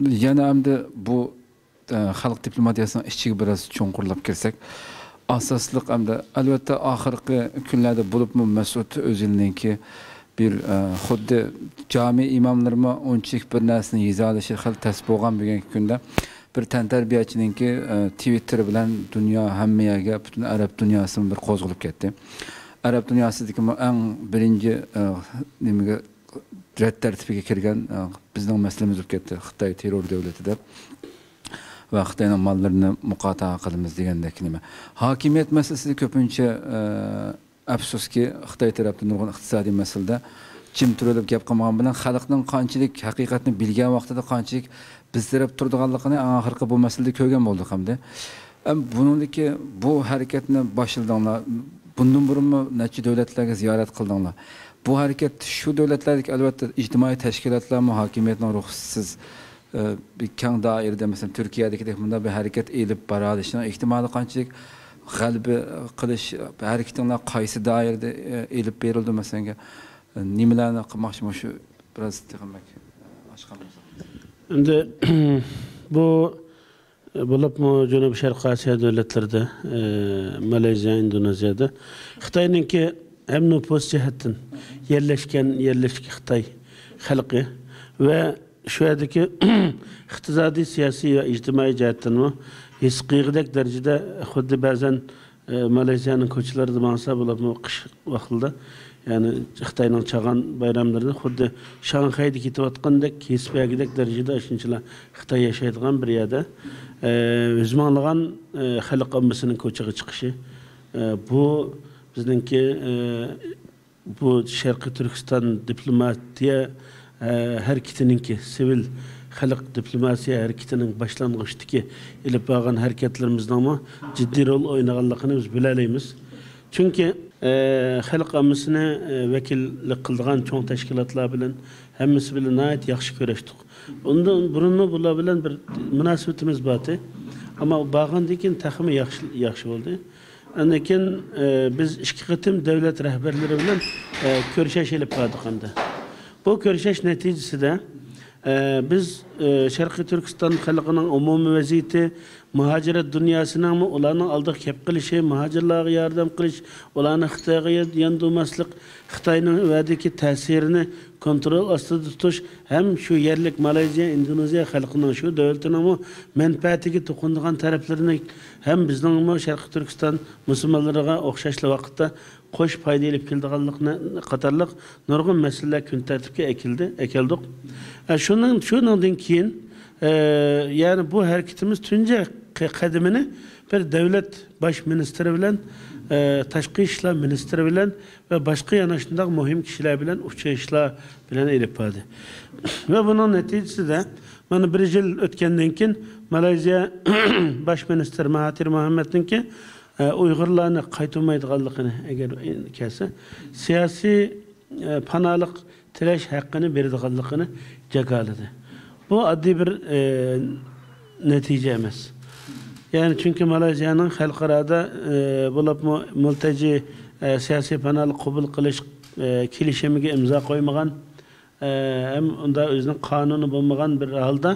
yana hamda bu e, xalq diplomatiyasining ichiga biroz cho'nqurlab kirsak asosliq hamda albatta oxirgi kunlarda bo'libmi masud o'ziliniki bir e, xuddi jami imomlarmi unchalik bir narsani yeza olishi hal tas bo'lgan bugungi kunda bir tantarbiyachininki e, twitter bilan dunyo hamma yerga butun arab dunyosini bir qo'zg'alib ketdi. Arab dunyosidagi eng birinchi nimaga rad tartibiga kirgan e, bizning maslimiz bo'lib ketdi. Xitoy terror davlati deb va xitoyning mollarini muqotaa qilamiz degandek nima. Hokimiyat masalasida ko'pincha e, afsuski xitoy tarafdan nurg'un iqtisodiy masalada jim turilib gap qilmagan bilan xalqning qanchalik haqiqatni bilgan vaqtida qanchalik biz taraf turdiganligini oxirgi bu masalada ko'rgan bo'ldik hamda. Buniki bu harakatni boshladinglar. Bundan burunmi necha davlatlarga ziyorat qildinglar? Bu harakat shu davlatlardagi albatta ijtimoiy tashkilotlar hokimiyatning ruxsatsiz e, bir keng doirada masalan turkiyadagidek bunday bir harakat elib boradi ehtimoli qanchalik g'alaba qilish harakatinglar qaysi doirada e, elib berildi masalan e, nimalarni qilmoqchiman shu biroz ochgan endi bu bo'libmi janubiy sharqiy osiyo davlatlarida malayziya indoneziyada xitoyninki hem nüfus cihettin yerleşken yerleşki Xitay xalqi va shu yerdagi iqtisodiy siyosiy va ijtimoiy jihatdanmi his qiyig'idek darajada xuddi ba'zan e, malayziyaning ko'chalarida mansa bo'lib qish vaqtida ya'ni xitoyning chag'an bayramlarida xuddi shanxayda ketayotgandek kesbagidek darajada shunchalar Xitay yashaydigan bir yerda e, o'zmanlagan e, xalq ommasini ko'chaga chiqishi bu e, bizningki e, bu sharqiy turkiston diplomatiya e, harakatininki sivil xalq diplomatiya harakatining boshlang'ichdagi ilib borgan harakatlarimizdanmi jiddiy rol o'ynaganligini biz bilalaymiz chunki e, xalq ommasini vakillik qildigan cho'ng tashkilotlar bilan hammasi bilan yaxshi ko'rishdik undan burunmi bular bilan bir munosabatimiz bor ammo borgandan keyin taxmi yaxshi yaxshi Anakin e, biz iki devlet rehberleri bilen e, körşeş elip kaldık Bu körşeş neticesi de e, biz e, Şarkı Türkistan halkının umumi vaziyeti muhaciret dünyasının mı ularning aldık kep qilishi muhacirlarga yardım qilish ularni xitoyga yandurmaslik xitoyning vadagi ta'sirini kontrol ostida tutish ham shu yerlik malayziya indoneziya xalqining shu davlatining manfaatiga to'qindigan taraflarini ham bizning sharqiy turkiston musulmonlariga o'xshashli vaqtda qo'sh foyda ilib keldiganlikni qatorliq nurg'un masalalar kun tartibga ekildi ekeldik shuning shundan keyin e, ya'ni bu harakatimiz tunji qadimini bir davlat bosh ministri bilan e, tashqi ishlar ministri bilan va boshqa yana shundoq muhim kishilar bilan uchrashishlar bilan ilib bordi va buning natijasida mana bir yil o'tgandan keyin malayziya bosh ministri mahatir muhammadniki e, uyg'urlarni qaytarmaydiganligini agar kelsa siyosiy e, panolik tilash haqqini beradiganligini jakoladi bu oddiy bir e, natija emas. Yani chunki malayziyaning xalqaroda e, bo'lib multaji e, siyosiy panal qabul qilish e, kelishimiga imzo qo'ymagan e, ham unda o'zining qonuni bo'lmagan bir holda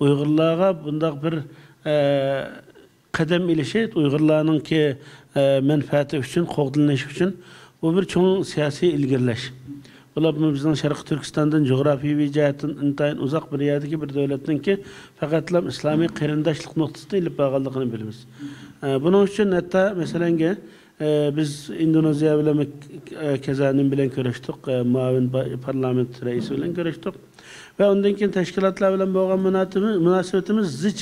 Uyg'urlarga bundoq bir e, qadam ilishi Uyg'urlarningki e, manfaati uchun qo'g'dilanish uchun bu bir cho'ng siyosiy ilgirlash Bular bizning Sharq Turkistondan jo'grafiyaviy jihatdan intayin uzoq bir yerdagi bir davlatninki faqatlam islomiy qarindoshlik nuqtasida ilib borganligini bilamiz. E, buning uchun hatto masalan e, biz Indoneziya bilan e, kazanim bilan ko'rishdik, muavin parlament raisi bilan ko'rishdik. Va undan keyin tashkilotlar bilan bo'lgan munosabatimiz zich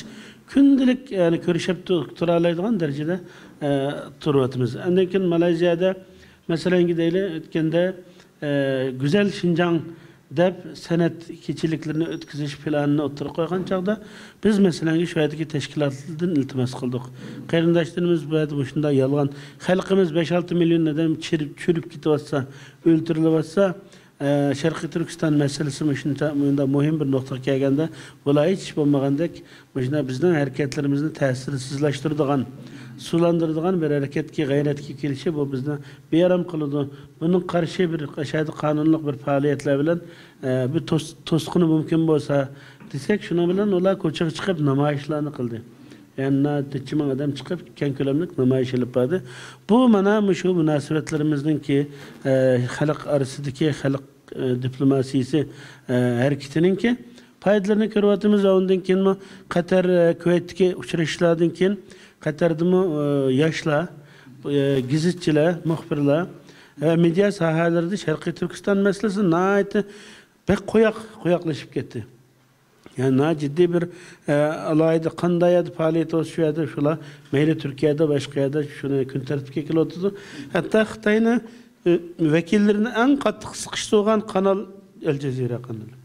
kundalik ya'ni ko'rishib tura oladigan darajada turyapmiz. Undan keyin Malayziyada masalan deylik o'tganda e, güzel Şincan deb san'at kechiliklarni o'tkazish planini o'tirib qo'ygan chog'da biz masalan shu yerdagi tashkilotlardan iltimos qildik qarindoshlarimiz shunday yolg'on xalqimiz besh olti million odam chirib churib ketyapsa o'ltirilyapsa e, Şarkı Türkistan meselesi bunda muhim bir noktaga kelganda bular hech bo'lmagandek mana bizning harakatlarimizni ta'sirsizlashtiradigan sulandırdıgan bir hareketki gayretki kelişi bu bizni beyaram kılıdı. Bunun karşı bir aşağıda kanunluk bir faaliyetler bilen e, bir tos, toskunu mümkün olsa desek şunu bilen ola koçak çıkıp namayişlerini kıldı. Yani tıçımın adam çıkıp kenkölemlik namayış edip vardı. Bu mana şu münasebetlerimizin ki e, halk arasındaki halk e, diplomasisi e, hareketinin ki paydalarını körüvatımız ondan keyin mi Katar e, Kuveyt'teki uçuruşlardan keyin Katar'da yaşla, e, gizitçiler, muhbirler ve medya sahalarında Şarkı Türkistan meselesi nahayeti pek koyak, koyaklaşıp gitti. Yani na ciddi bir e, alayda kandaya faaliyet olsun şu yerde şula meyli Türkiye'de başka yerde şunu gün tertip kilo oturdu. Hatta Xitay'ın e, vekillerini en katı sıkıştırgan kanal El Cezire kanalı.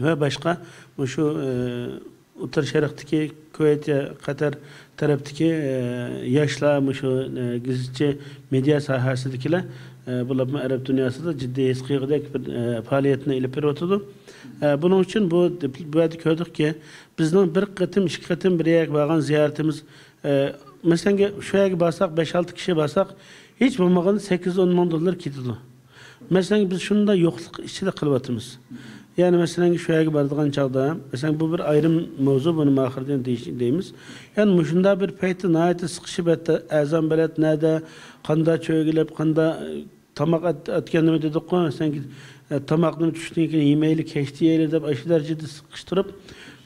Ve başka bu şu e, Utar Şerik'teki Kuveyt Katar taraftaki e, yaşlar şu e, gizlice medya sahasındakiler e, bular Arap dünyasında ciddi eskiydek bir e, faaliyetine ilip oturdu. E, bunun için bu bu yerda gördük ki bizning bir qatim, ikki qatim bir yak bo'lgan ziyoratimiz e, shu yerga borsak 5-6 kishi borsak hech bo'lmaganda 8-10 ming dollar ketadi. Masalan biz shunda yo'qlik ichida qilyapmiz. Yani mesela şu yerge bardıgan çağda, mesela bu bir ayrım mevzu bunu mahirden deyimiz. Yani muşunda bir peyti nayeti sıkışıp etti, ezan belet nerede, kanda çöğülep, kanda tamak at, atkenimi dedik ko, mesela e, tamakını düştüğün ki yemeğiyle keşti yeyle de aşı derecede sıkıştırıp,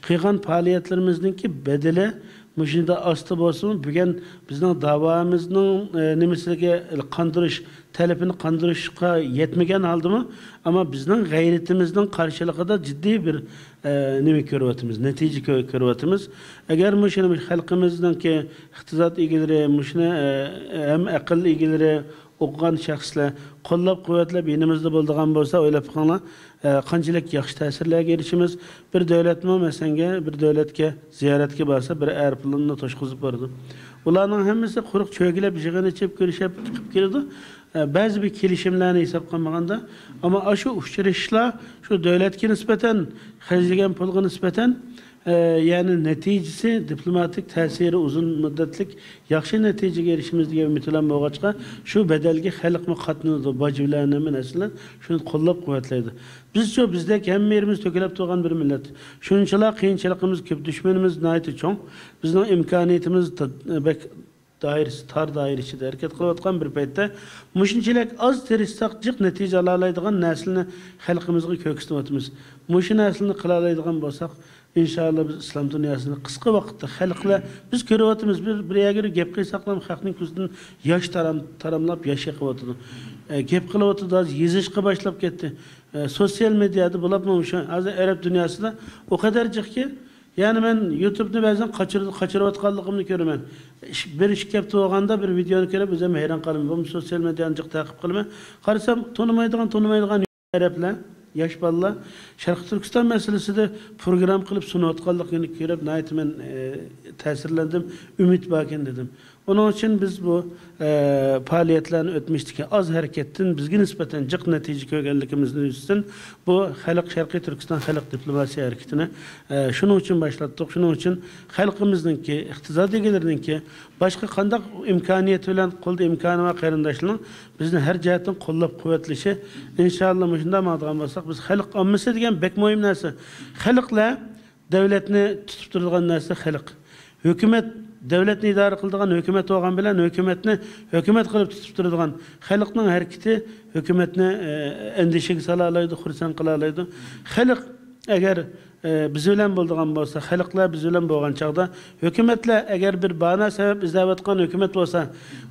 kıygan faaliyetlerimizdeki bedeli Muşunda astı bolsun, bugün bizning davamızın e, nimesiga qandirish, talabini qandirishga yetmagan holdami? Ama bizning g'ayratimizning qarshiligida jiddiy bir e, nima ko'ryapmiz, natija ko'ryapmiz. Agar mushuni xalqimizningki iqtisod egalari, mushuni e, ham aql egalari o'qigan shaxslar qo'llab quvvatlab yonimizda bo'ladigan bo'lsa o'ylab qo'yinglar qanchalik yaxshi ta'sirlarga erishimiz bir davlatmi masalanga bir davlatga ziyoratga borsa bir aeroplanni toshqizib bordi ularning hammasi quruq cho'gilab yig'in ichib ko'rishib chiqib keladi ba'zi bir kelishimlarni hisob qilmaganda ammo shu uchrashishlar shu davlatga nisbatan xarjlagan pulga nisbatan yani neticesi diplomatik tesiri uzun müddetlik yaxshi natijaga erishimiz degan umid bo'lg'achqa shu bedelga xalq qatnaydi bojiblarni masalan shuni qo'llab quvvatlaydi. Bizchu bizdek hamma yerimiz to'kilib turgan bir millat. Shunchalar qiyinchiligimiz ko'p dushmanimiz nihoyatda cho'ng. Bizning imkoniyatimiz dairesi, tar daire içinde hareket kılayotgan bir paytda mushunchalik oz tirishsak jiq natija ola oladigan naslni xalqimizga ko'ksinayapmiz mushu naslni qila oladigan bo'lsak inshaalloh biz islom dunyosini qisqa vaqtda xalqlar biz ko'ryapmiz bir bir yerga gap qilsak ham xalqning ko'zidan yosh taram taramlab yosh yiqyapti e, gap qilyapti hozir yezishga boshlab ketdi. E, sosyal medyada bo'libmi o'sha hozir arab dunyosida o qadar jiqki ya'ni men youtube'ni ba'zan qochirib qochirayotganligimni ko'raman bir ish kelib bo'lganda bir videoni ko'rib o'zim hayron qolaman bu sosyal medyani jiq taqib qilaman qarasam tonimaydigan tonimaydigan arablar yosh bolalar sharqi turkiston masalasida program qilib sunayotganligini ko'rib men e, ta'sirlandim umid bor ekan dedim Onun için biz bu e, faaliyetlerini ötmüştük. Az hareketin bizge nispeten cık netice kökenlikimizin üstün bu Halk Şarkı Türkistan Halk Diplomasi hareketini e, şunun için başlattık. Şunun için halkımızın ki, iktisadi ki başka kandak imkaniyet bilen kolda imkanı ve qarindaşlığın bizden her cihetten kollap kuvvetlişi inşallah müşünde madğan basak biz halk ammisi degen bek mühim narsa. Halkla devletini tutup durulgan narsa halk. Hükümet davlatni idora qiladigan hukumat bo'lgan bilan hukumatni hukumat qilib tutib turadigan xalqning harakati hukumatni andishaga sola oladi xursand qila oladi xalq agar biz bilan bo'ladigan bo'lsa xalqlar biz bilan bo'lgan chog'da hukumatlar agar bir bana sabab izlayotgan hukumat bo'lsa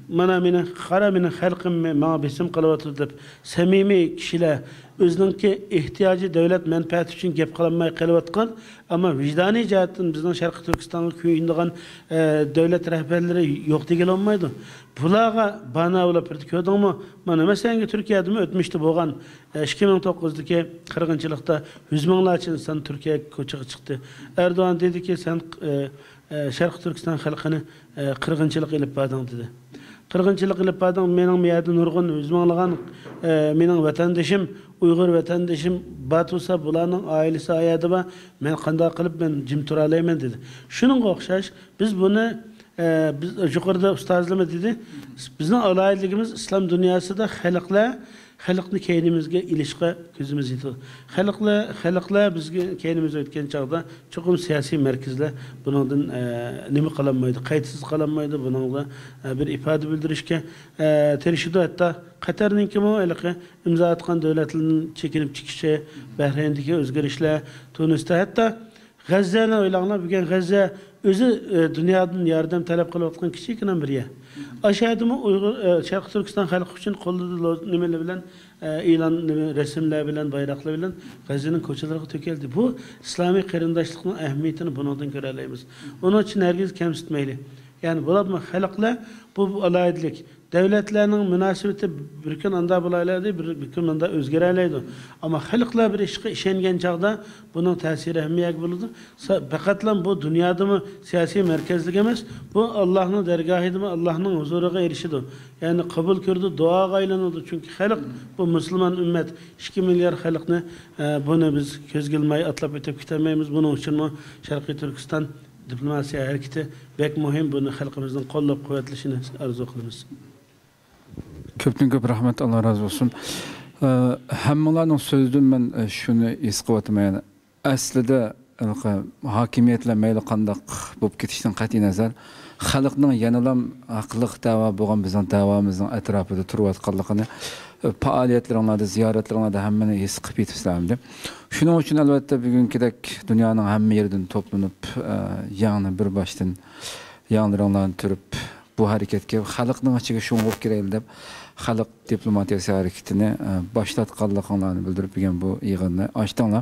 mana meni qara meni xalqim manga besim qilyapti deb samimiy kishilar o'zininki ehtiyoji davlat manfaati uchun gap qilinmay qilayotgan ammo vijdoniy jihatdan bizning sharqiy turkistonga kuyinadigan e, davlat rahbarlari yo'q degiolmaydi bularga bana ulab birdi ko'rdingmi mana masalan turkiyadami o'tmishda bo'lgan e, ikki ming to'qqizdagi qirg'inchilikda yuz minglarcha turkiyaga ko'chaga chiqdi erdo'g'an dediki sen e, sharqiy turkiston xalqini qirg'inchilik ilib bording dedi qirg'inchilik qilib bording mening miyada nurg'un yuz minglagan mening vatandoshim Uyghur vatandaşım batılsa bularning ailesi ayadima men qanday qilib men jim dedi. Shuningga o'xshash biz buni e, biz yuqorida ustozlama dedi. Bizning alayligimiz islom dunyosida xalqlar xalqni keynimizga ilishga ko'zimiz yetadi. Xalqlar xalqlar bizga keynimiz o'tgan chog'da chuqur siyosiy markazlar buningdan e, nima qilinmaydi, qaydsiz qilinmaydi. Buningda e, bir ifoda bildirishga e, tirishadi. Hatto Qatarninkimi iliqi imzo atgan davlatlarning chekinib chiqishi, Bahraindagi o'zgarishlar, Tunisda hatto g'azzani o'ylanglar bo'lgan g'azza o'zi e, dunyodan yordam talab qilayotgan kichikina bir yer ashadimi uyg'ur e, sharqi turkiston xalqi uchun qo'lida nimalar bilan e, e'lon rasmlar bilan bayroqlar bilan g'azzaning ko'chalariga to'kildi. Bu islomiy qarindoshlikni ahamiyatini bunidan ko'ra olamiz uning uchun nargiz kamsitmaylik ya'ni bu xalqlar bu alayidlik Devletlerinin münasebeti bir gün anda bulaylaydı, bir, bir gün anda özgüreylaydı. Ama halkla bir işe işengen çağda bunun tesiri ehemmiyet bulundu. Fakat bu dünyada mı siyasi merkezlik emez, bu Allah'ın dergahıydı mı, Allah'ın huzuruna erişidi. Yani kabul gördü, dua gaylanıldı. Çünkü halk bu Müslüman ümmet 2 milyar halkını e, bunu biz göz gülmeyi atlap ötüp gitmeyimiz. Bunun için mi Şarkı Türkistan diplomasiya hareketi bek muhim bunu halkımızın qo'llab quvvatlashini arzu qilamiz. Köpten köp rahmet Allah razı olsun. Ee, Hammalarning so'zidan men e, shuni his qilyapman. Yani, aslida hokimiyatlar mayli qandaq bo'lib ketishdan qat'iy nazar xalqning yanalam haqliq da'vo bo'lgan bizning da'vomizning atrofida turayotganligini e, faoliyatlaringlarda ziyoratlaringlarda hammani his qilib yetisizlarmidi shuning uchun albatta bugünkidek dunyoning hamma yeridan to'planib e, yangi bir boshdan yangilaringlarni turib bu hareketga xalqning ichiga sho'ng'ib kiraylik deb xalq diplomatiyasi harakatini boshlatganligini boshlatganliginglarni bildirib bergan bu yig'inni ochdinglar.